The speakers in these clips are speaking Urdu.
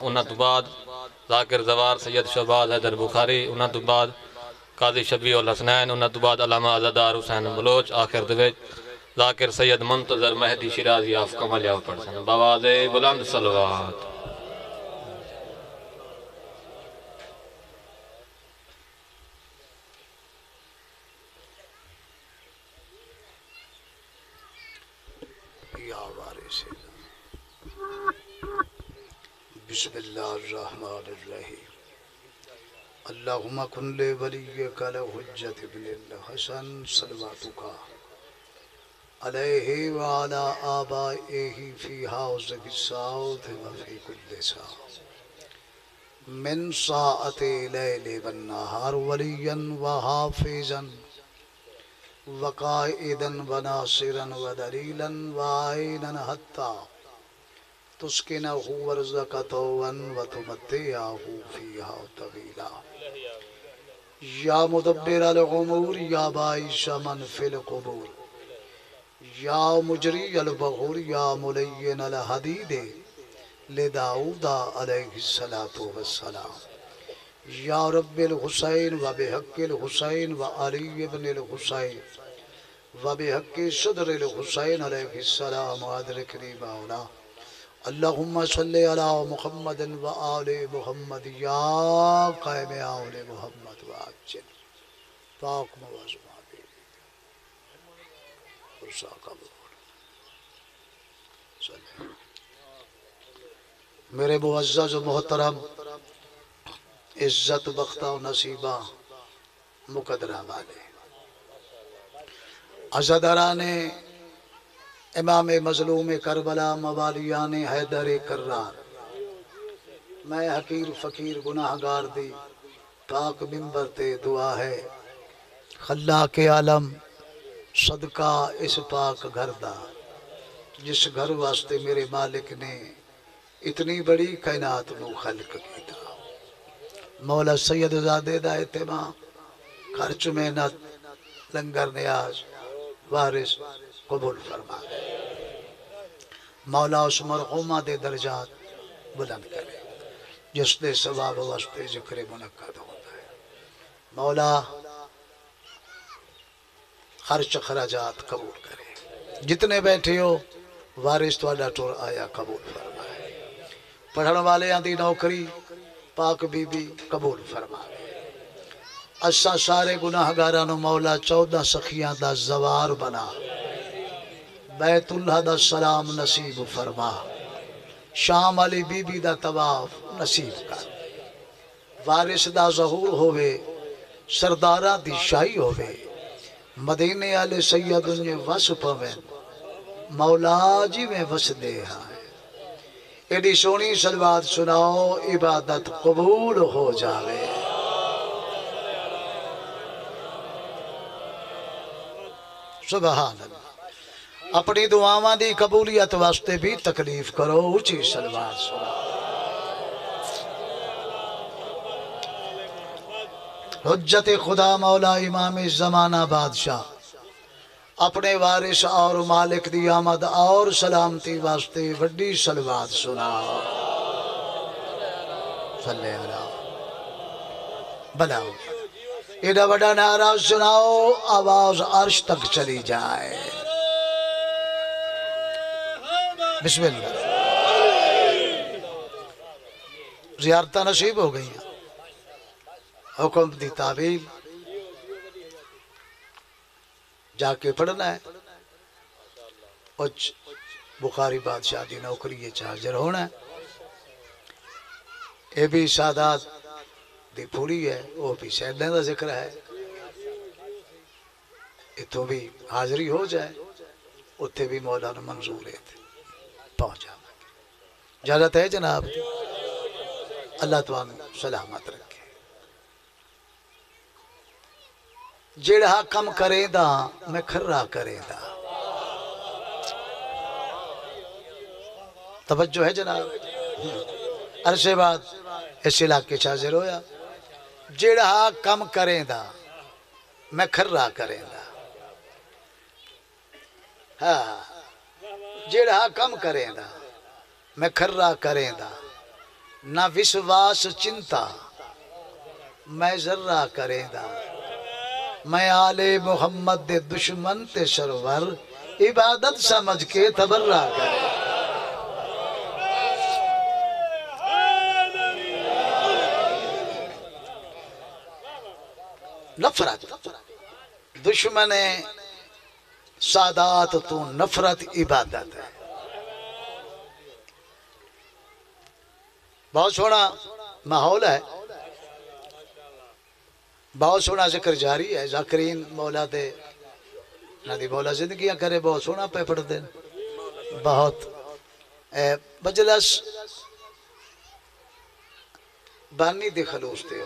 ਉਹਨਾਂ ਤੋਂ ਬਾਅਦ ਜ਼ਾਕਿਰ ਜ਼ਵਾਰ ਸੈਦ ਸ਼ਹਬਾਜ਼ ਹੈਦਰ ਬੁਖਾਰੀ ਉਹਨਾਂ ਤੋਂ ਬਾਅਦ ਕਾਜ਼ੀ ਸ਼ਬੀ ਉਲ ਹਸਨੈਨ ਉਹਨਾਂ ਤੋਂ ਬਾਅਦ ਅਲਾਮਾ ਅਜ਼ਾਦਾਰ ਹੁਸੈਨ ਬਲੋਚ ਆਖਿਰ ਦੇ ਵਿੱਚ ਜ਼ਾਕਿਰ ਸੈਦ ਮੁੰਤਜ਼ਰ ਮਹਿਦੀ ਸ਼ਿਰਾਜ਼ੀ ਆਫ ਕਮਲ ਯਾਫ ਪੜਸਨ ਬਵਾਜ਼ੇ ਬੁਲੰਦ ਸਲਵਾਤ بسم اللہ الرحمن الرحیم اللہم کن لے ولیک لحجت ابن الحسن صلواتک علیہ وعلا آبائیہ فی حوزک السعود وفی کل ساعت من ساعت لیل والنہار ولیا وحافظا وقائدا وناصرا ودليلا وعينا حتى تسكنه ورزقته وتمتعه فيها طويلا يا مدبر الامور يا باعث من في القبور. يا مجري البخور يا ملين الحديد لداود عليه الصلاة والسلام. یا رب الحسین و بحق الحسین و علی ابن الحسین و بحق صدر الحسین علیہ السلام، و وادرکنی مولا. اللہم صلی علی محمد و آل محمد، یا قائم آل محمد و عجل پاک موازو آبی رسا قبول صلی میرے معزز و محترم، عزت بختہ و نصیبہ مقدرہ والے عزدران امام مظلوم کربلا موالیان حیدر کرار میں حقیر فقیر گناہگار دی پاک ممبر تے دعا ہے۔ خلا کے عالم صدقہ اس پاک گھر دا، جس گھر واسطے میرے مالک نے اتنی بڑی کائنات نو خلق کی تھا مولا سید زادے دا اہتمام خرچ محنت، لنگر نیاز، وارث قبول فرما۔ مولا اس مرحومہ دے درجات بلند کرے۔ جس دے ثواب واسطے ذکر منعقد ہوتا ہے۔ مولا خرچ خراجات قبول کرے۔ جتنے بیٹھے ہو، وارث تواڈا ٹور آیا قبول فرمائے پڑھن والے دی نوکری پاک بی بی قبول فرما۔ اسا سارے گناہگارانو مولا چودہ سخیاں دا زوار بنا۔ بیت اللہ دا سلام نصیب فرما۔ شام علی بی بی دا تواف نصیب کر۔ وارث دا ظہور ہوئے سردارہ دی شاہی ہوئے مدینے آلے سید انجے وس پویں مولا جی میں وس دے ہائے۔ ایڈی سونی سلوات سناؤ، عبادت قبول ہو جاوے۔ سبحان اللہ۔ اپنی دعاواں دی قبولیت واسطے بھی تکلیف کرو اچھی سلوات سناؤ حجت خدا مولا امام زمانہ بادشاہ۔ اپنے وارث اور مالک دی آمد اور سلامتی واسطے وڈی سلوات سنا۔ صلی اللہ۔ بلاؤ۔ ایڈا وڈا نعرہ سناؤ، آواز عرش تک چلی جائے۔ بسم اللہ۔ زیارتہ نصیب ہو گئی ہیں۔ حکم دی تعبیل جا کے پڑھنا ہے۔ اچھ بخاری بادشاہ دی نوکری یہ چارجر ہونا ہے۔ اے بھی سادات دی پھوڑی ہے وہ بھی سیدنے دا ذکر ہے۔ اتھو بھی حاضری ہو جائے، اتھے بھی مولانا منظور ہے۔ پہنچا جازت ہے جناب، اللہ توان سلامت رکھے۔ جڑا کم کرے دا، میں کھرا کرے دا۔ توجہ ہے جناب؟ عرصے بعد اس علاقے چاظر ہویا۔ جڑا کم کرے دا، میں کھرا کرے دا۔ ہاں۔ جڑا کم کرے دا، میں کھرا کرے دا۔ نہ وشواس چنتا، میں ذرہ کریں دا۔ میں آل محمد دے دشمن تے سرور، عبادت سمجھ کے تبرہ کریں۔ نفرت دشمن سادات تو نفرت عبادت ہے۔ بہت سونا ماحول ہے۔ بہت سونا ذکر جاری ہے۔ ذاکرین مولا دے ندی مولا زندگیاں کرے، بہت سونا پہ پڑھ دیں بہت۔ اے مجلس بانی دی خلوص دے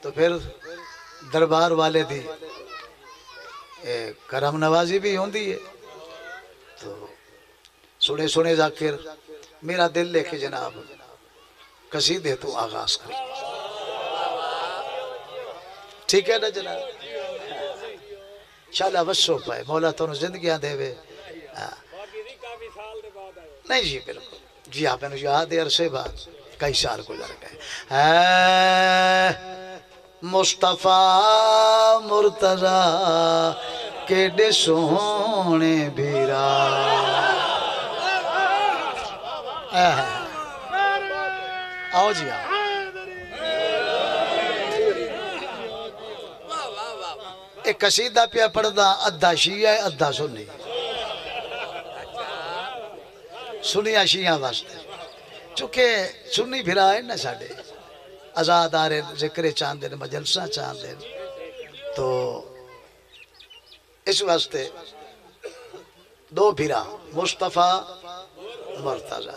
تو پھر دربار والے دی کرم نوازی بھی ہوندی ہے تو سنے سنے ذاکر میرا دل لے کے جناب قصیدے تو آغاز کر۔ ٹھیک ہے نا جناب؟ شاءاللہ وسو پائے، مولا تو زندگیاں دے وے۔ نہیں جی بالکل۔ جی آپ نے یاد ہے عرصے بعد کئی سال گزر گئے۔ مصطفیٰ مرتضی کیڈے سونے بھیرا اے آؤ جی آؤ۔ ایک قصیدہ پیا پڑھدا، ادھا شیعہ ہے، ادھا سنی۔ سنیا شیعہ واسطے۔ چونکہ سنی پھرا ہے نا ساڑے آزاد آ رہے ذکر چاندے مجلسہ چاندے تو اس واسطے دو بھیرا مصطفیٰ مرتضی۔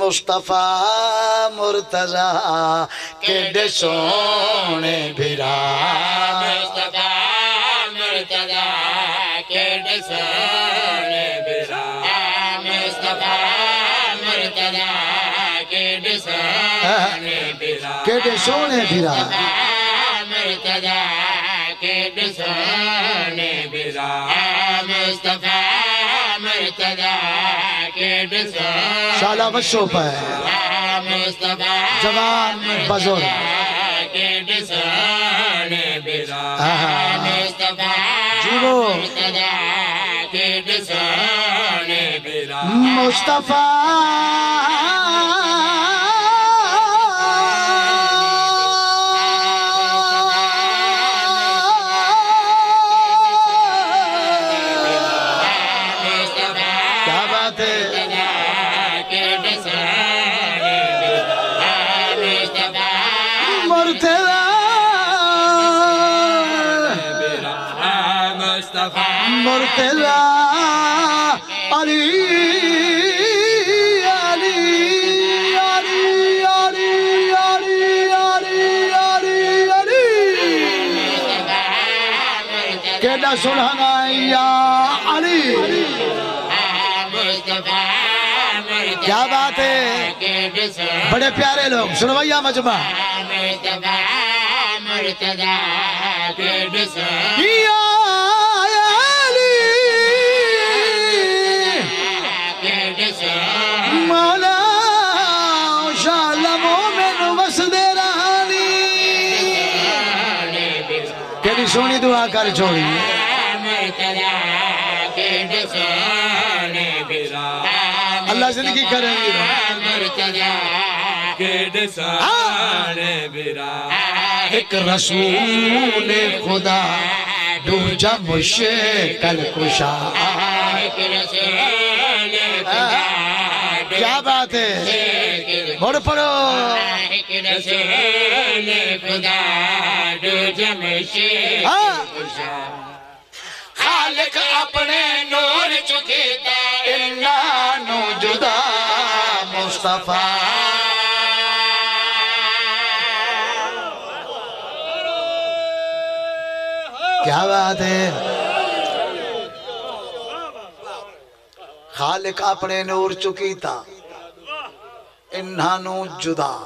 مصطفیٰ مرتضی کیڈے سونے بھیرا مصطفیٰ کے سونے بھرا مرتضی مصطفیٰ مرتضی کے سونے شالہ بشو پہ مصطفیٰ جوان بزر کے مصطفیٰ جیو۔ مرتضی کے سونے مصطفیٰ۔ الا علی کیڈا یا علی۔ کیا بات ہے؟ بڑے پیارے لوگ سنوائیا مجمع۔ مرتضی مرتضی مرتضی۔ دعا کر چھوڑی اللہ زندگی کریں گی ہاں۔ ایک رسول خدا دوجا مشکل کشا۔ کیا بات ہے؟ مڑ پڑو۔ خدا، دو جمشید ہاں ہاں۔ خالق اپنے نور چکیتا انانو جدا مصطفیٰ۔ کیا بات ہے؟ خالق اپنے نور چکی تا انہانو جدا۔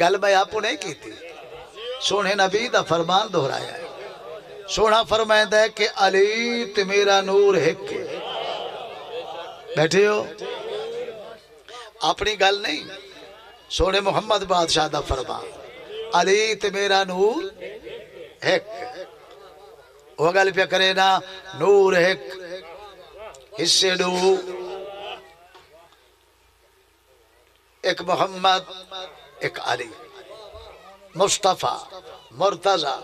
گل میں آپ نہیں کی تھی؟ سونے نبی دا فرمان دہرایا ہے۔ سونا فرمائندہ ہے کہ علی تے میرا نور ہک بیٹھے ہو۔ اپنی گل نہیں، سونے محمد بادشاہ دا فرما علی تے میرا نور ایک۔ وہ گل پہ کرے نا، نور ایک۔ حصے دو ایک محمد، ایک علی۔ مصطفیٰ، مرتضی،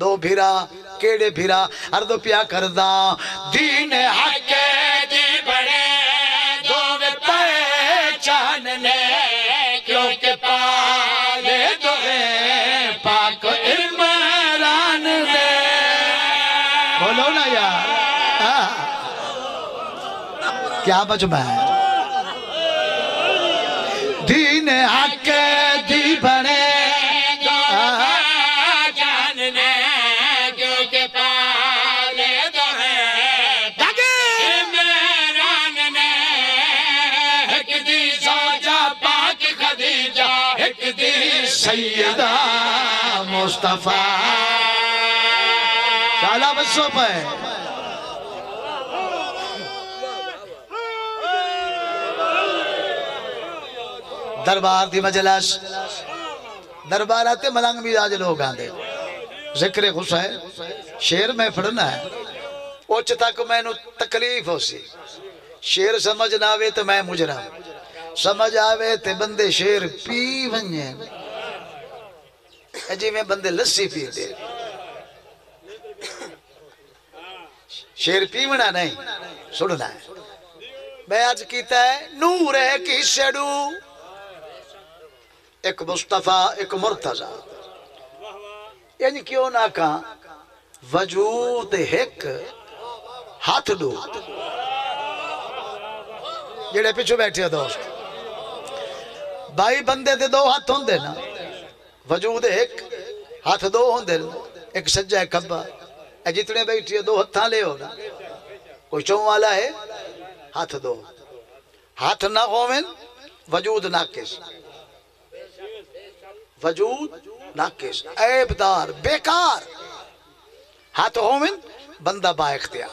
دو بھیرا، کیڑے بھیرا، ہر دو پیا کردہ۔ دین حق دی بڑے دو پہچان لے کیونکہ پالے دو پاک عمران لے بولو نا یار۔ کیا مجمع ہے دین حق مصطفیٰ شالا بسو پہ دربار دی مجلس دربار آتے ملنگ بھی آج لوگ آندے. ذکر حسین شیر میں پڑھنا ہے. اوچ تک میں نو تکلیف ہو سی. شیر سمجھ نہ آوے تو میں مجرم. سمجھ آوے تے بندے شیر پی ونجے. جی میں بندے لسی پی دے شیر پیونا نہیں سننا ہے میں آج کیتا ہے نور ہے کی شڑو ایک مصطفیٰ ایک مرتضی یعنی کیوں نہ کہاں وجود ایک ہاتھ دو جڑے پیچھو بیٹھے دوست بھائی بندے دے دو ہاتھ ہوندے نا وجود ایک، ہاتھ دو ہوندے نا ایک سجا ہے کبا اے جتنے بیٹھے دو ہتھاں لے ہو کوئی چون والا ہے، ہاتھ دو۔ ہاتھ نہ ہوویں، وجود ناقص۔ وجود ناقص۔ عیب دار بیکار۔ ہاتھ ہوویں، بندہ با اختیار،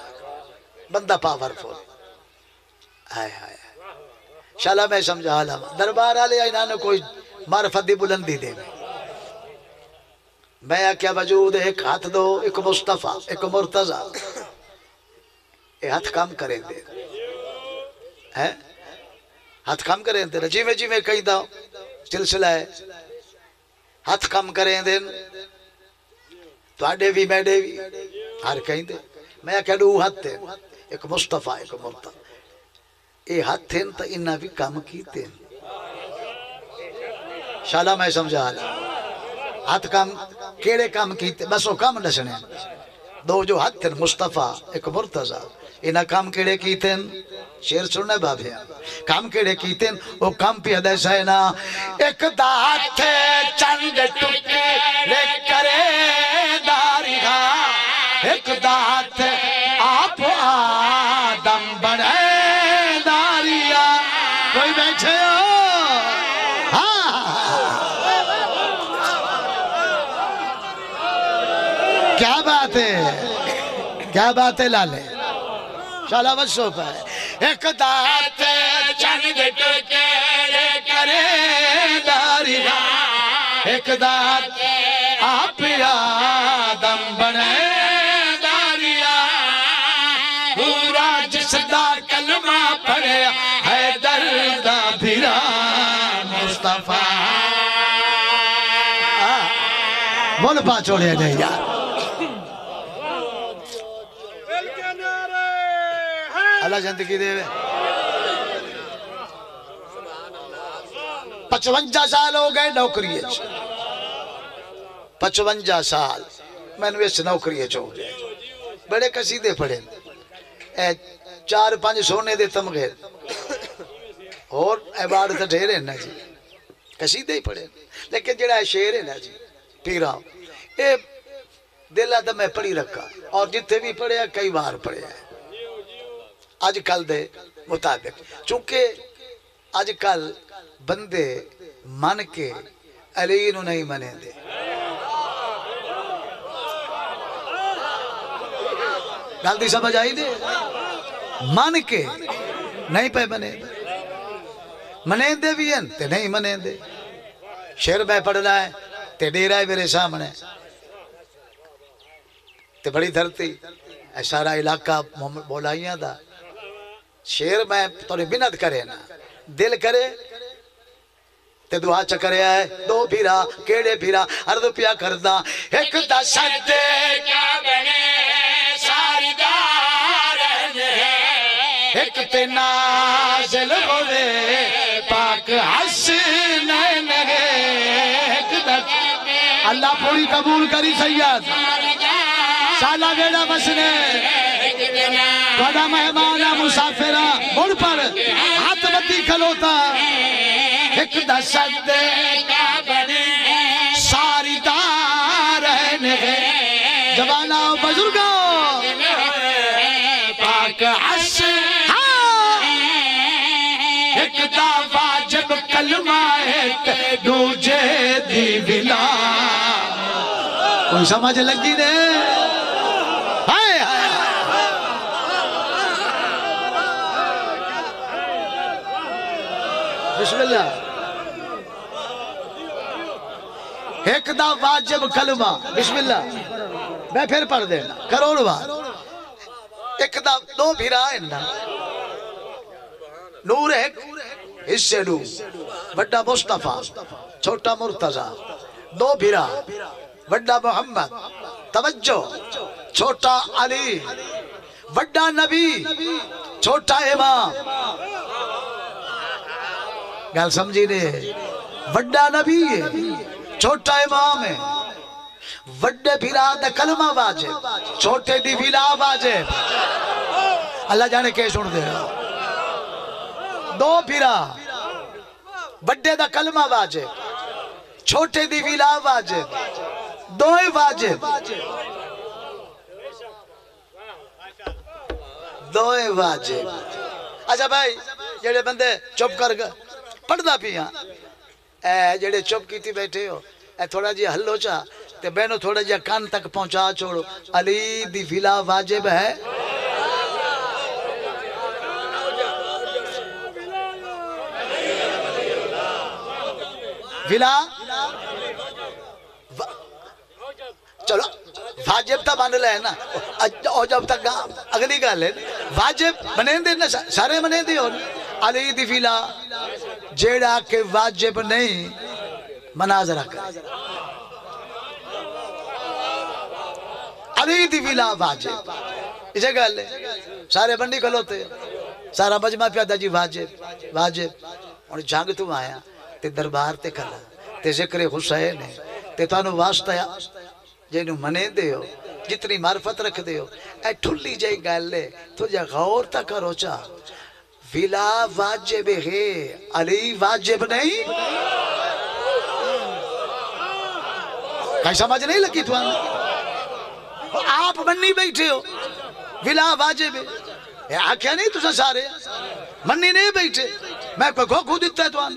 بندہ پاورفل۔ آئے آئے شالا میں سمجھا حالا، دربار آلے انہوں نے کوئی معرفت دی بلندی دے۔ میں میں کیا وجود ایک ہاتھ دو، ایک مصطفیٰ، ایک مرتضی۔ اے ہاتھ کام کریں دے۔ ہیں؟ ہاتھ کام کریں دے۔ جی میں جی میں کہیں دا سلسلہ ہے۔ ہاتھ کام کریں دے۔ تو آڈے بھی میڈے بھی ہر کہیں دے۔ میں کہہ دو ہاتھ دے۔ ایک مصطفیٰ، ایک مرتضی۔ اے ہاتھ تھے تا انہا بھی کام کیتے ہیں۔ شالا میں سمجھا حالا ہاتھ کام کیڑے کام کیتے، بس وہ کام دسنے دو جو ہاتھ تھے مصطفیٰ، ایک مرتضی۔ انہا کام کیڑے کیتے ہیں شیر سننے بابے کام کیڑے کیتے ہیں وہ کام پی حدیث ہے نا ایک دا ہاتھ چند ٹکے بات ہے کیا بات ہے لالے؟ شالا بسو پر ایک دات چند ٹکے لے کرے داری ایک دات آپ آدم بنے داریا پورا جس دا کلمہ پڑھے ہے دردہ پھرا مصطفیٰ۔ بول پا چھوڑے نہیں یار۔ اللہ زندگی دے وے پچونجا سال ہو گئے نوکری پچونجا سال میں نے اس نوکری چھوڑ بڑے قصیدے پڑھے اے چار پانچ سونے دے تمغے اور عبادت ڈھیرے نا جی قصیدے ہی پڑھے لیکن جڑا ہے شیر ہے نا جی پیرا اے دل آدم میں پڑھی رکھا اور جتھے بھی پڑھیا کئی بار پڑھیا ہے آج کل دے مطابق۔ چونکہ آج کل بندے من کے علی نو نہیں منے دے۔ گل دی سمجھ آئی دے؟ من کے نہیں پہ منے منے دے بھی ہیں تے نہیں منے دے۔ شیر میں پڑھنا ہے تے ڈیرا ہے میرے سامنے۔ تے بڑی دھرتی اے سارا علاقہ بولائیاں دا۔ شیر میں توڑی بنت کرے نا۔ دل کرے۔ تے دعا چکرے آئے۔ دو بھیرا، کیڑے بھیرا، عرض پیا کردہ۔ ایک دا سجدے کیا بنے، ساری دار ایک تے نازل ہوئے، پاک حسنین ہے۔ ایک دا اللہ پوری قبول کری سید۔ سالہ بیڑا بسنے بڑا مہمانہ مسافرہ مڑ پر ہاتھ بتی کھلوتا۔ ایک دا سجدے بنے ساری دار ہے۔ جوانا بزرگوں پاک حس ایک دا واجب کلمہ ہے دوجے دی بلا۔ کوئی سمجھ لگی نے ہائے ہائے بسم اللہ ایک دا واجب کلمہ، بسم اللہ۔ میں پھر پڑھ دینا کروڑ بار ایک دا، دو بھیرا ہے نا نور ایک اس سے نور بڑا مصطفیٰ، چھوٹا مرتضی۔ دو بھیرا بڑا محمد۔ توجہ۔ چھوٹا علی۔ بڑا نبی۔ چھوٹا امام۔ گل سمجھی نے؟ بڑا نبی ہے۔ چھوٹا امام ہے۔ وڈے بھیرا دا کلمہ واجب چھوٹے دی بھیلا واجب اللہ جانے کے سن دے۔ دو بھیرا۔ وڈے دا کلمہ واجب چھوٹے دی بھیلا واجب دوئے واجب دوئے واجب اچھا بھائی، جڑے بندے چپ کر گئے پڑھدا پیاں اے جڑے چپ کیتی بیٹھے ہو، اے تھوڑا جی ہلو چا، تے بہنو تھوڑا جی کان تک پہنچا چھوڑو۔ علی دی فلا واجب ہے۔ فلا؟ چلو۔ واجب تا بن لے نا۔ او جب تک اگلی گل ہے۔ واجب بنے دے نا سارے بنے دے ہو علی دی فلا جیڑا کہ واجب نہیں مناظرہ کر علی دی فلا واجب۔ اسے گل ہے۔ سارے بنڈی کھلوتے سارا مجمع پیادا جی واجب واجب۔ اور جنگ تو آیا، تے دربار تے کھلا۔ تے ذکر حسین ہے۔ تے تانو واسطہ جینو منے دے ہو، جتنی معرفت رکھ دے ہو، اے ٹھلی جائی گل ہے تو جا غور تا کرو چا۔ ولا واجب ہے، علی واجب نہیں؟ کہیں سمجھ نہیں لگی تو آپ منی بیٹھے ہو ولا واجب ہے۔ اے آکھیا نہیں تسا سارے؟ منی نہیں بیٹھے۔ میں کوئی گو کھو دیتا ہے تو آن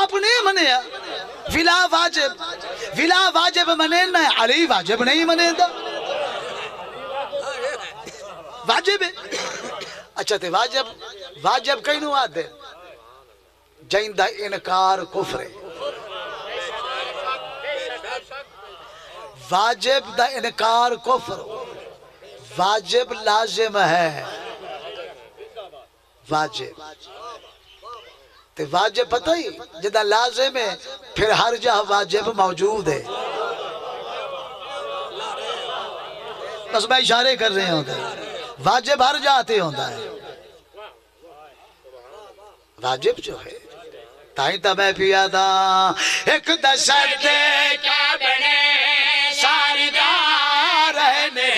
آپ نے منیا۔ ولا واجب۔ ولا واجب منے نہ علی واجب نہیں منے دا واجب ہے۔ اچھا تے واجب۔ واجب کئی نو آدھے؟ جائن دا انکار کفر ہے۔ واجب دا انکار کفر۔ واجب لازم ہے۔ واجب۔ تے واجب پتہ ہی، جدہ لازم ہے، پھر ہر جہاں واجب موجود ہے۔ بس میں اشارے کر رہے ہوتا ہے واجب ہر جاتے ہوتا ہے واجب جو ہے، تائیں تا میں پیا تھا ایک دشت کیا بنے ساری دار رہنے۔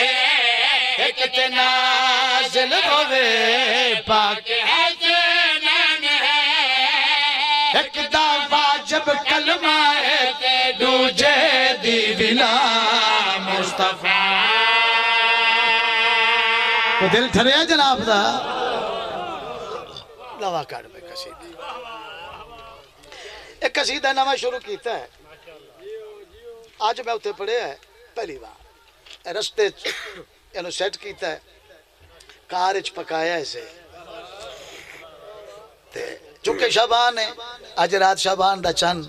ایک تنازل ہوئے، پاک تو دل ٹھریا جناب دا نوا کر میں قصیدہ ایک قصیدہ نوا شروع کیتا ہے آج میں اتنے پڑھیا ہے پہلی بار رستے انہوں سیٹ کیتا ہے کار اچ پکایا اسے چونکہ شابان ہے اج رات شابان دا چند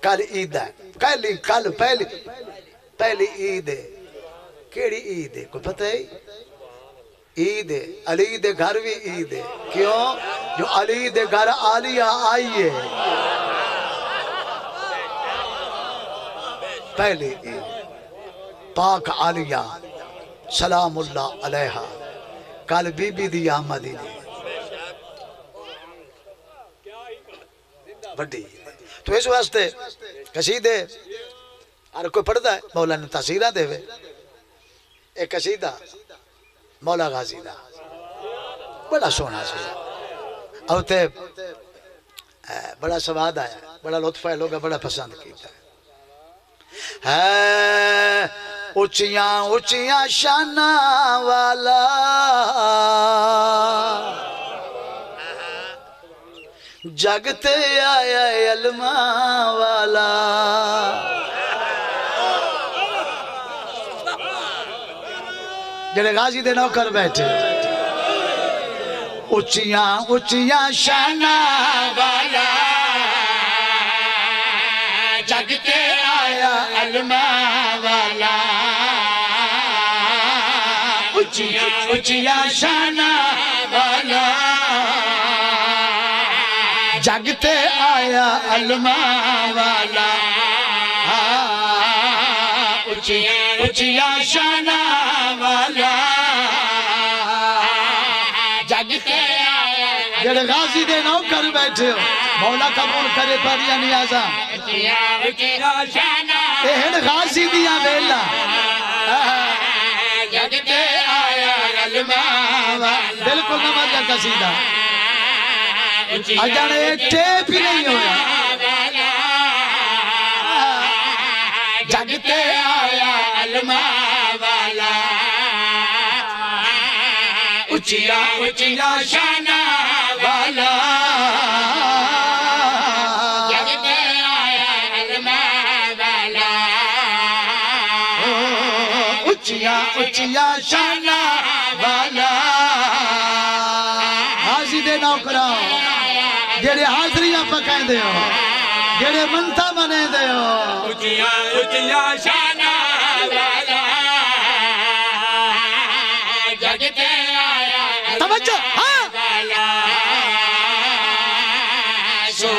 کل عید ہے کل پہلی پہلی عید ہے کیڑی عید ہے کوئی پتہ ہے عید ہے علی دے گھر بھی عید ہے کیوں جو علی دے گھر آلیہ آئی ہے پہلی عید پاک آلیہ سلام اللہ علیہ کل بی بی دی آمدی نے بڑی تو اس وقت کسی دے اور کوئی پڑھ ہے مولانا تحصیلہ دے ہوئے ایک قصیدہ مولا غازی دا بڑا سونا سی اور تے بڑا سواد آیا بڑا لطف ہے لوگا بڑا پسند کیتا ہے اچھیاں اچھیاں شانا شانہ والا جگتے آیا علمہ والا جڑے غازی دے نوکر بیٹھے۔ اچھیاں اچھیاں شانہ والا۔ جگتے آیا علمہ والا۔ اچھیاں اچھیاں شانہ والا۔ جگتے آیا علمہ والا۔ اچھیا شانہ والا۔ جگتے آئے جڑے غازی دے نو کر بیٹھے ہو مولا قبول کرے پر یا نیازہ اچھیا اچھیا شانہ اے ہڑ غازی دیا بیلا جگتے آیا غلما بلکل نمازہ کا سیدھا۔ اجانے ایک ٹیپ ہی نہیں ہویا۔ اچیا اچیا شانہ والا۔ اچیا اچیا شانہ والا۔ حاضر دے نوکرا جڑے حاضریاں پکائیں دیو جڑے منتا بنے دیو اچیا اچیا شانہ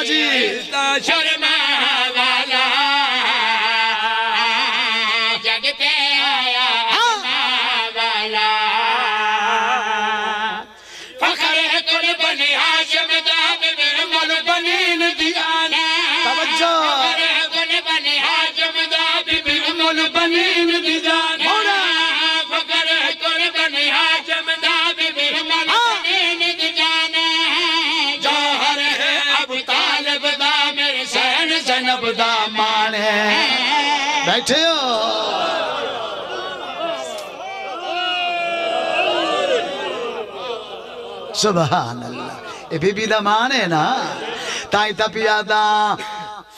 হাজির بیٹھے ہو سبحان اللہ یہ بھی بھی دمان ہے نا تائیں تا پیادا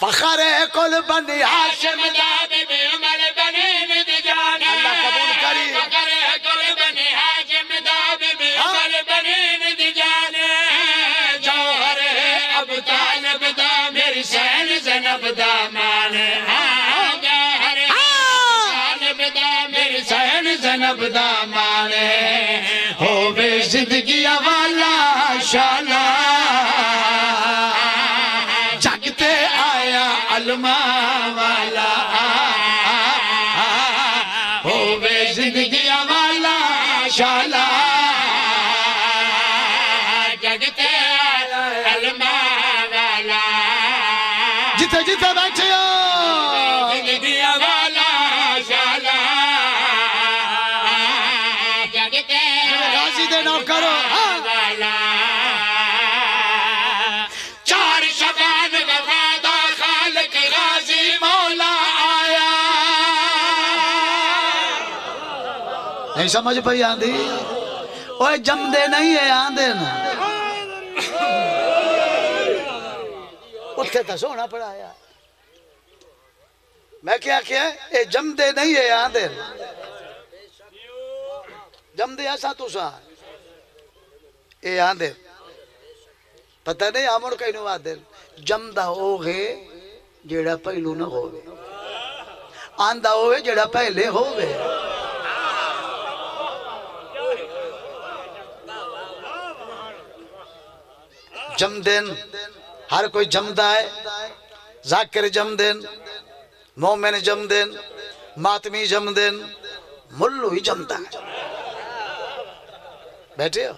فخر کل بنی ہاشم دا جسے بچیا والا شالا جگتے دے نہ کرو ہاں۔ نہیں سمجھ پہ آندھی اوہ جم دے نہیں ہے آندے نا۔ ਉੱਥੇ ਤਾਂ ਸੋਹਣਾ ਪੜਾਇਆ میں کیا کیا ہے؟ اے جم دے نہیں ہے آندے۔ نا جم دے ایسا تو سا۔ اے آندے۔ پتہ نہیں آمر کئی نو آدے جم دا ہوگے جیڑا پہلو نہ ہو گے ہوگے۔ آندہ ہوگے جیڑا پہلے ہوگے۔ جم دن ہر کوئی جمدا ہے۔ ذاکر جم دن مومن جم دن ماتمی جم دن ملو ہی جمدا ہے بیٹھے ہو؟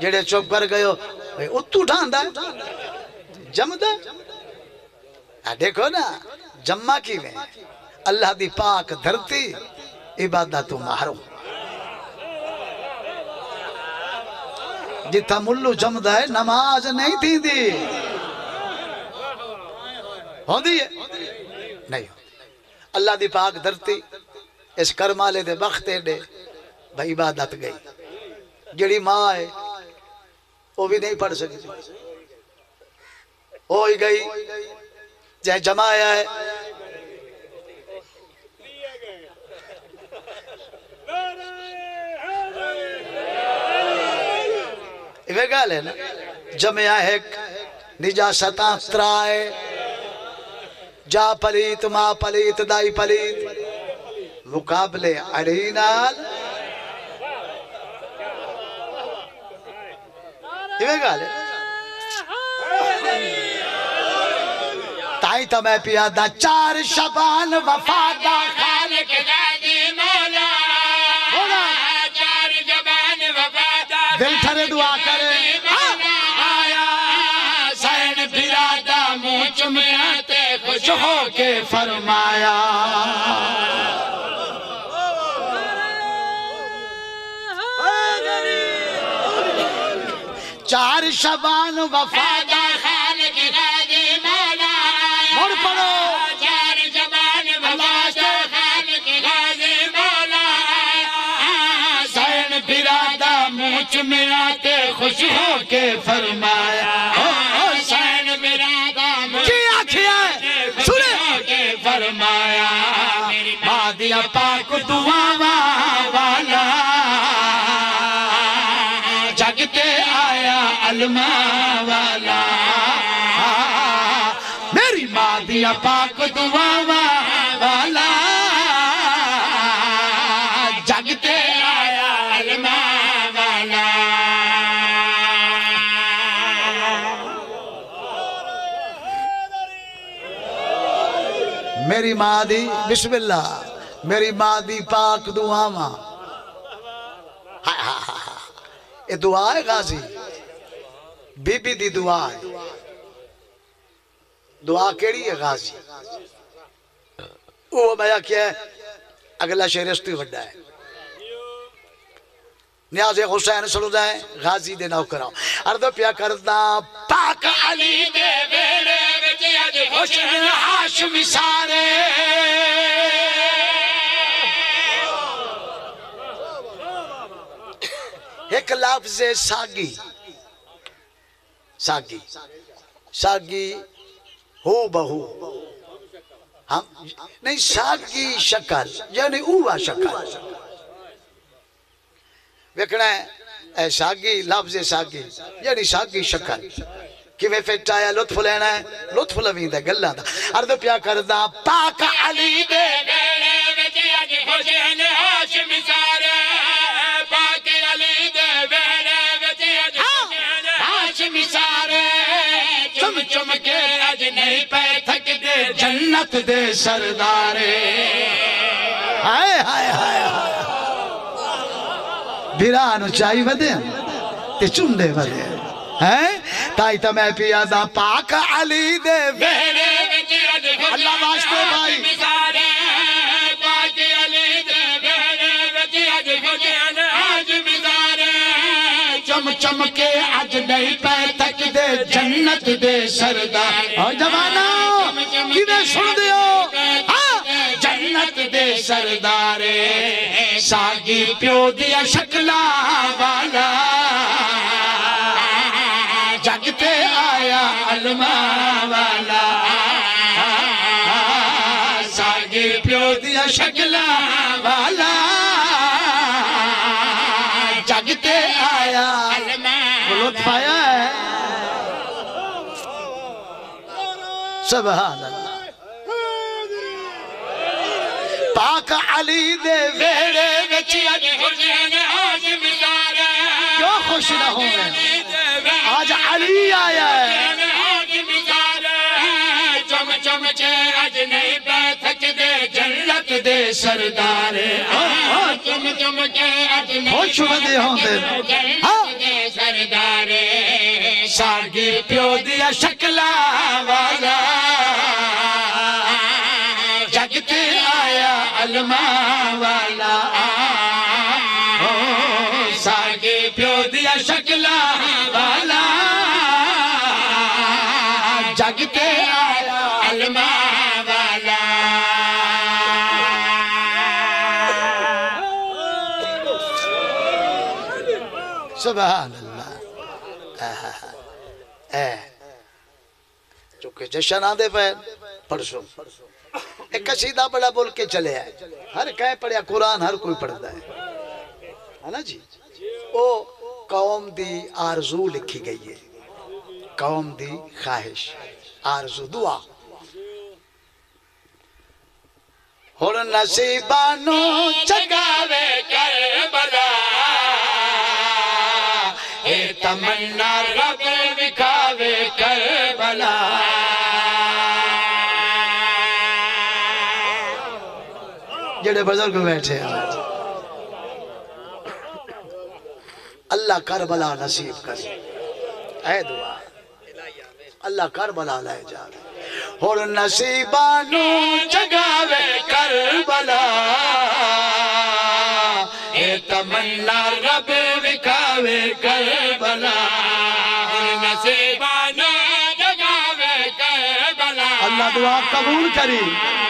جڑے چپ کر گئے ہو اتو ڈھاندا ہے جمدا ہے دیکھو نا، جمع کی میں؟ اللہ دی پاک دھرتی عبادت محروم جتھا ملو جمدا ہے نماز نہیں تھی دی۔ ہوندی ہے؟ نہیں ہوندی اللہ دی پاک دھرتی، اس کرمالے دے بختے دے بھائی عبادت گئی۔ جڑی ماں ہے، وہ بھی نہیں پڑھ سکی ہوئی گئی جہاں جمایا ہے۔ یہ گال ہے نا جمعہ ایک، نجاستاں ترائے جا پلیت ماں پلیت دائی پلیت۔ مقابلے اڑینال یہ گال ہے تائی تا میں پیا دا چار شبان وفادہ خالق غازی مولا۔ ہونا چار زبان وفادا دل ٹھرے دعا کرے چمیاتے خوش ہو کے فرمایا چار شبان وفادہ فادا خالق غازی مولا آیا مڑ پڑو چار زبان وفادا خالق غازی مولا آیا سین پھرادا منہ چمیاتے خوش ہو مادیا پاک دعا والا۔ جگتے آیا علما والا۔ میری ماں مادیا پاک دعا والا۔ جگتے آیا علما والا۔ میری ماں دی بسم اللہ۔ میری ماں دی پاک دعا ماں۔ یہ دعا ہے غازی۔ بی بی دی دعا ہے۔ دعا کیڑی ہے غازی؟ وہ بیا کیا ہے، اگلا شہر استی وڈا ہے۔ نیاز حسین سلو جائے غازی دے نو کراؤ۔ اردو پیا کردہ پاک علی دے بیڑے وچ اج خوش ہیں ہاشمی سارے۔ ایک لفظ ہے ساگی۔ ساگی۔ ساگی ہو بہو۔ ہم نہیں، ساگی شکل یعنی اوہ شکل۔ ویکھنا ہے، اے ساگی، لفظ ساگی یعنی ساگی شکل۔ کیویں فٹ آیا لطف لینا ہے؟ لطف لویندا گلاں دا۔ ارد پیا کردا، پاک علی دے بیڑے وچ اج خوش ہیں سارے چم کے اج نہیں پہ تھک دے جنت دے سردارے۔ ہائے ہائے ہائے بیرانو چاہی ودے تے چندے ودے ہیں تائی تا میں پیادا پاک علی دے ویڑے وچ اج اللہ واسطے بھائی۔ چم چم کے اج نہیں پے تک دے جنت دے سردار اور جوانا کیویں سن دیو ہاں جنت دے سردارے ساگی پیو دیا شکلا والا جگتے آیا علمہ والا ساگی سبحان اللہ۔ پاک علی دے ویڑے وچ اج حسین آج مزارے کیوں خوش نہ ہوں میں؟ آج علی آیا ہے۔ آج مزارے چم چم چے اج نہیں بیٹھک دے جنت دے سردارے چم چم کے اج نہیں خوش ودے ہوں دے۔ ہاں۔ جنت دے سردارے ساگی پیو دیا شکلا والا۔ جگتے آیا علمہ والا۔ ساگی پیو دیا شکلا والا۔ جگتے آیا علمہ والا۔ سبحان اللہ۔ چونکہ جشن آدھے پہ پرسوں ایک قصیدہ بڑا بول کے چلے آئے۔ ہر کہیں پڑھیا، قرآن ہر کوئی پڑھتا ہے۔ ہے نا جی؟ او قوم دی آرزو لکھی گئی ہے۔ قوم دی خواہش، آرزو، دعا۔ ہن نصیبانو جگاوے کربلا۔ اے تمنا جڑے بزرگ بیٹھے ہیں۔ آج اللہ کربلا نصیب کرے۔ اے دعا۔ اللہ کربلا لے جا۔ اور نصیبانو جگاوے کربلا۔ اے تمنا رب وکھاوے کربلا۔ نصیبانہ جگاوے کربلا۔ اللہ دعا قبول کری۔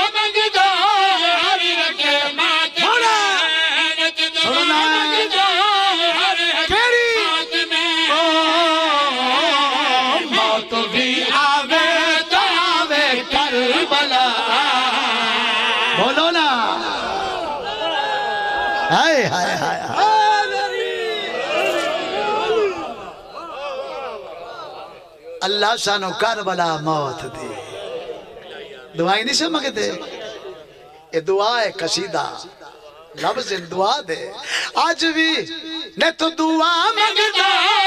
سانو کربلا موت دی۔ دعائیں نہیں سمکتے یہ دعا ہے قصیدہ۔ لفظ دعا دے۔ آج بھی نے تو دعا مگدہ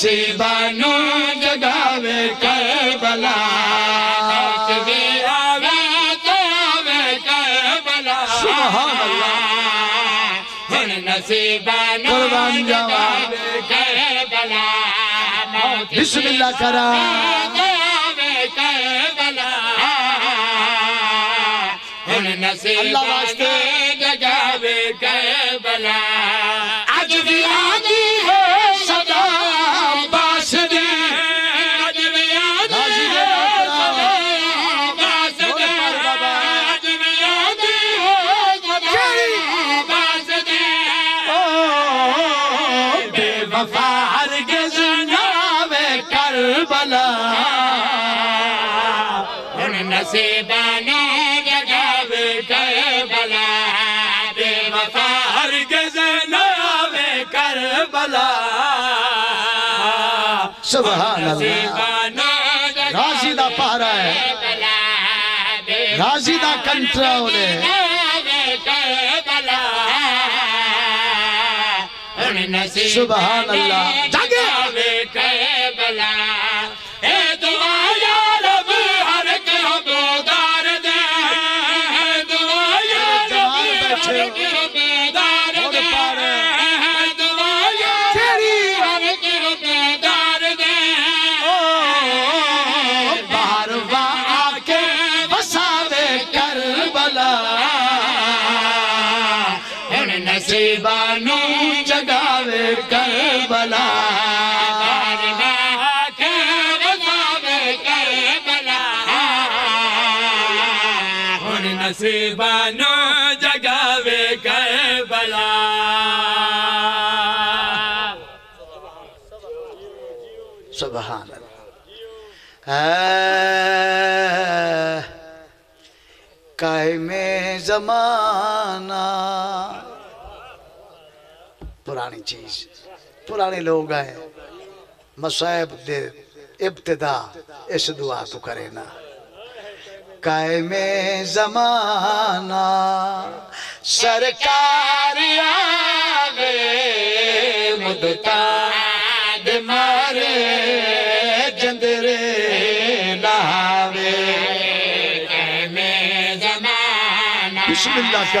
ہن نصیبانو جگاوے کربلا موت بھی آوے تو آوے کربلا سبحان اللہ ہن نصیبانو قربان جاوا جگاوے کربلا موت سبحان اللہ۔ راضی دا پارا ہے۔ راضی دا کنٹرول ہے سبحان اللہ۔ جاگے۔ سبحان اللہ۔ قائم زمانہ۔ پرانی چیز۔ پرانے لوگ آئے۔ مصائب دے ابتدا، اس دعا تو کرے نا۔ قائم زمانہ۔ سرکار آوے مدتا بسم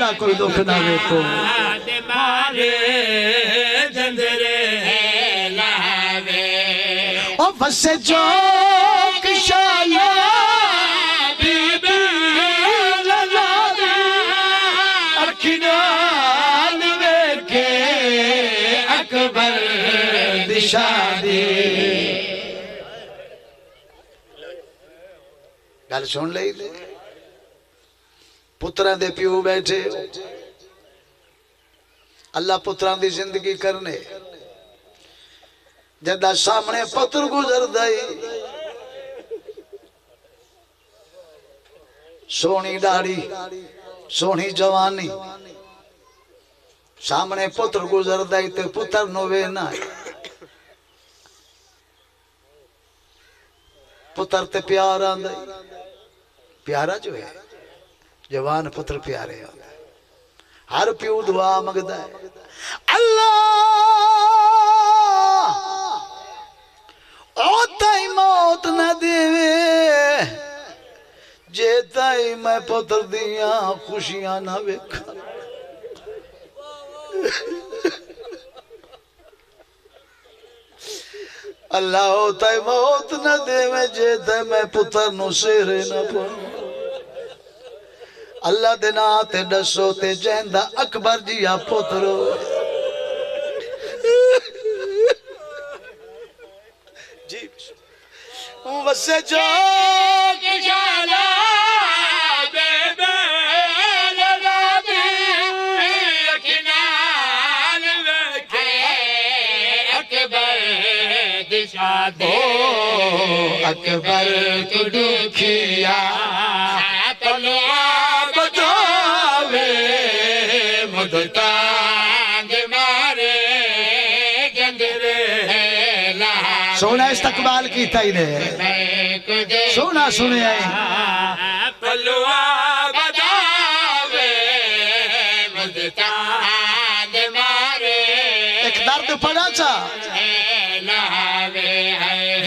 سالہ کوئی دکھ نہ ویکو مارے جندرے لہاوے او بس جو کشایا بی ویکھے اکبر دشا گل سن لئی لے پتران دے پیو بیٹھے اللہ پتران دی زندگی کرنے۔ جدہ سامنے پتر گزر دائی سونی ڈاڑی سونی جوانی۔ سامنے پتر گزر دائی تے پتر نوے نہ پتر تے پیار آندائی پیارا جو ہے۔ جوان پتر پیارے آندائی ہر پیو دعا مگدہ ہے۔ اللہ! او تائی موت نہ دیوے جے تائی میں پتر دیاں خوشیاں نہ ویکھا اللہ، او تائی موت نہ دیوے جے تائی میں پتر نو سیرے نہ پڑھوں اللہ دے نا تے ڈسو تے جہندہ اکبر جیا پترو جی وسے جو جالا بے بے للا بے اکنال استقبال کی تائی نے۔ سونا سنے۔ آئی پلوا بداوے مدتا مارے۔ ایک درد پڑا چا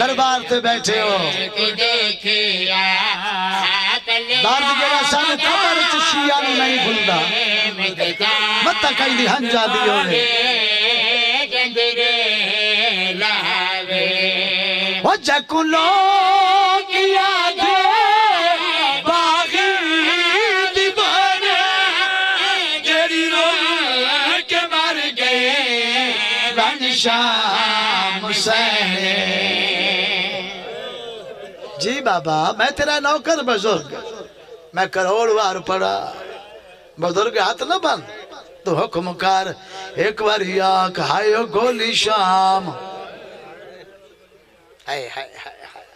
دربار تے بیٹھے ہو۔ درد جڑا سن قبر چ شیعہ نہیں بھلدا مت کہیں ہنجا دی ہوے جندرے لہاوے باغی دیوان جڑی رو کے مر گئے بن شام حسین جی بابا، میں تیرا نوکر بزرگ، میں کروڑ وار پڑا بزرگ ہاتھ نہ بند تو حکم کر، ایک بار آنکھ ہائیو گولی شام۔ ہائے ہائے ہائے ہائے۔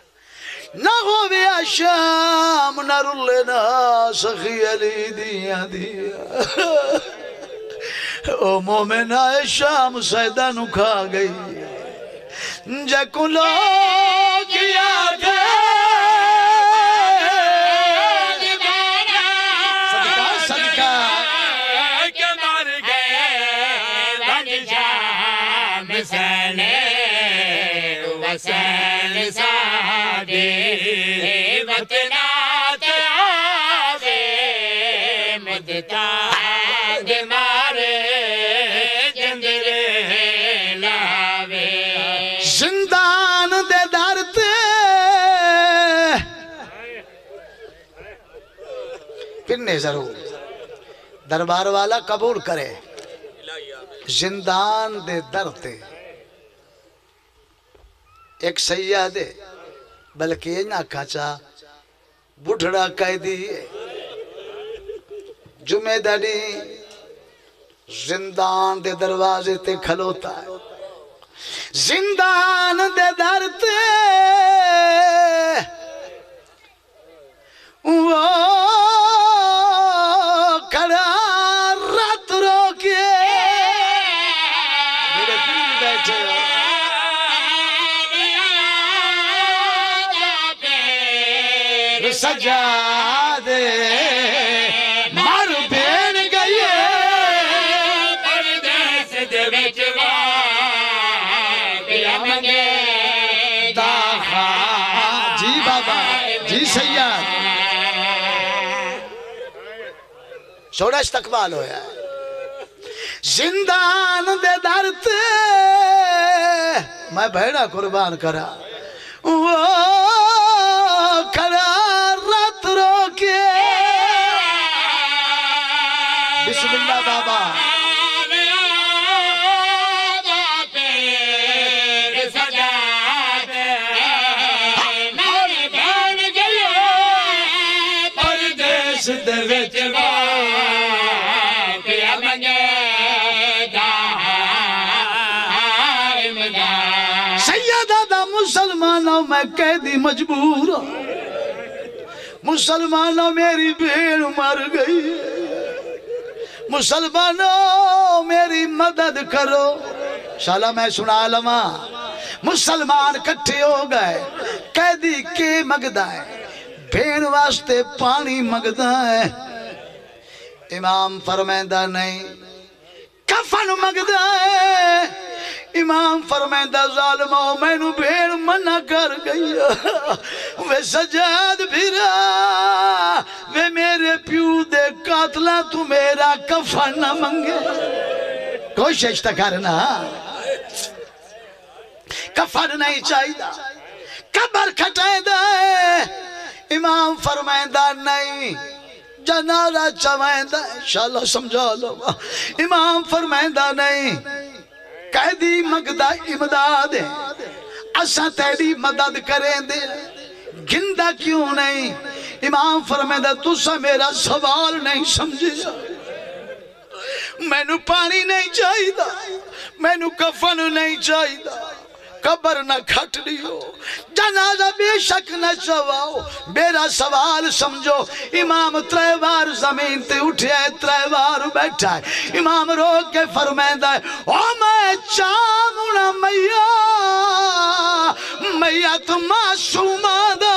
نہ ہو بیا شام نہ رلنا سخی علی دیا دیا۔ او مومن آئے شام سیدہ نکھا کھا گئی۔ جکو لوگ یاد گئی ضرور۔ دربار والا قبول کرے۔ زندان دے در تے۔ ایک سیاح دے۔ بلکہ یہ نہ کھاچا بڑھڑا قیدی ہے جمعہ دڑی زندان دے دروازے تے کھلوتا ہے۔ زندان دے در تے۔ وہ بابا۔ جی سیاد۔ سوڑا استقبال ہویا ہے۔ زندان دے درد، میں بھیڑا قربان کرا۔ وہ مجبور ہوں مسلمانوں میری بھیڑ مر گئی۔ مسلمانوں میری مدد کرو۔ شالا میں سنا لما مسلمان کٹھے ہو گئے۔ قیدی کے مگدہ ہے بھیڑ واسطے پانی مگدہ ہے امام فرمیندہ نہیں، کفن مگدہ ہے امام فرمیندہ ظالمہ میں نو بھیڑ منع کر گئی۔ وے سجاد بھیرا وے میرے پیو دے قاتلہ تو میرا کفن نہ منگے۔ کوشش تا کرنا۔ کفن نہیں چاہیدہ قبر کھٹائے دائے امام فرمائندہ نہیں، جنازہ چوائندہ، انشاءاللہ سمجھا لو۔ امام فرمائندہ نہیں قیدی مگدہ امداد ہے۔ اسا تیری مدد کریں دے گندہ کیوں نہیں؟ امام فرمائندہ تو تسا میرا سوال نہیں سمجھے میں نو پانی نہیں چاہی دا میں نو کفن نہیں چاہی دا قبر نہ کھٹ لیو، جنازہ بے شک نہ سواؤ۔ میرا سوال سمجھو، امام ترے بار زمین تے اٹھے ہے ترے بار بیٹھا ہے۔ امام رو کے فرمیندہ ہے، او میں چامنا میا میا تو معصومہ دا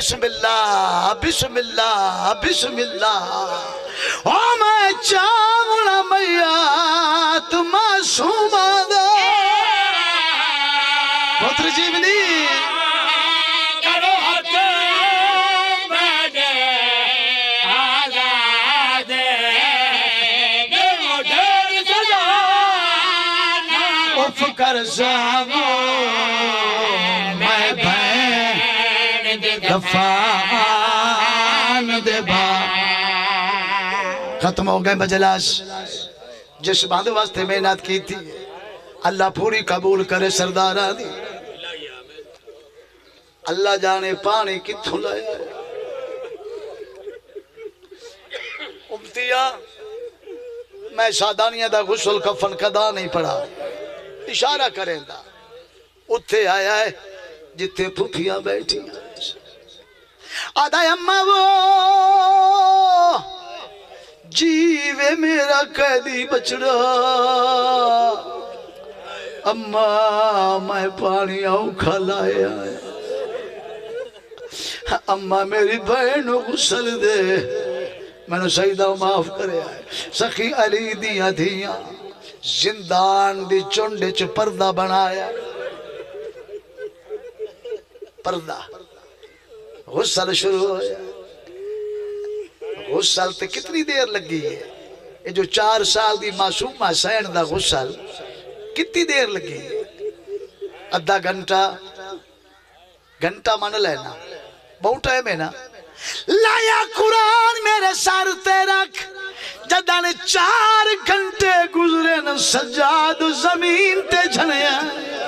بسم اللہ بسم اللہ بسم اللہ او میں چاونا میا تم معصوم دا دفان دے با. ختم ہو گئے مجلاس جس بات واسطے محنت کی تھی، اللہ پوری قبول کرے سردارہ دی. اللہ جانے پانی کتھوں لایا ہے امتیا میں شادانیہ دا غسل کفن کدا نہیں پڑھا. اشارہ کریں دا اتھے آیا ہے جتے پھوپیاں بیٹھی آدھا اممہ وہ جیوے میرا قیدی بچڑا اممہ میں پانی آؤں کھلایا ہے اممہ میری بہن غسل دے میں نے سیدہ معاف کرے آئے سخی علی دیا دیا زندان دی چونڈے چ پردہ بنایا پردہ غسل شروع ہویا غسل تے کتنی دیر لگی ہے؟ یہ جو چار سال دی معصومہ سین دا غسل کتنی دیر لگی ہے؟ ادھا گھنٹہ گھنٹہ من لینا۔ بہت ٹائم ہے نا۔ لایا قرآن میرے سر تے رکھ۔ جدہ چار گھنٹے گزرے نا، سجاد زمین تے جھنیا آدھا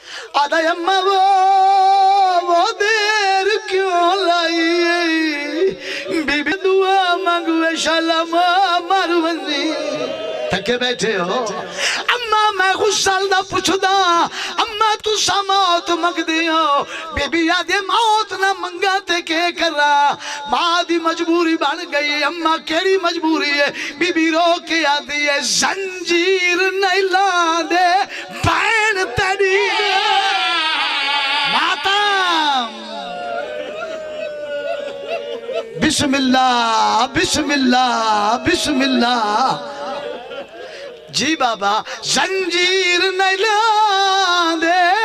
یمہ وہ وہ دیر کیوں لائی بی بی دعا مانگوے شالم مرونی تھکے بیٹھے ہو اما میں غسل دا پوچھ دا اما تو سا موت مگ دیو بی بی آدھے موت نہ منگا تے کے کر رہا ماں دی مجبوری بن گئی اما کیڑی مجبوری ہے بی بی رو کے آدھی ہے زنجیر نہیں لا دے بین تیری ماتم بسم اللہ بسم اللہ بسم اللہ جی بابا زنجیر نہیں دے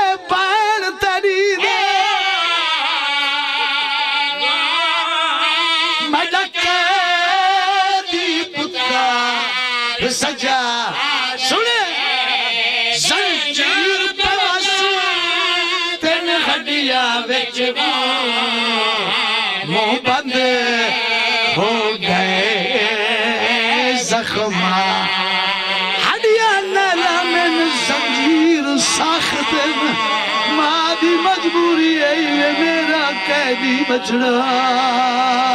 بچڑا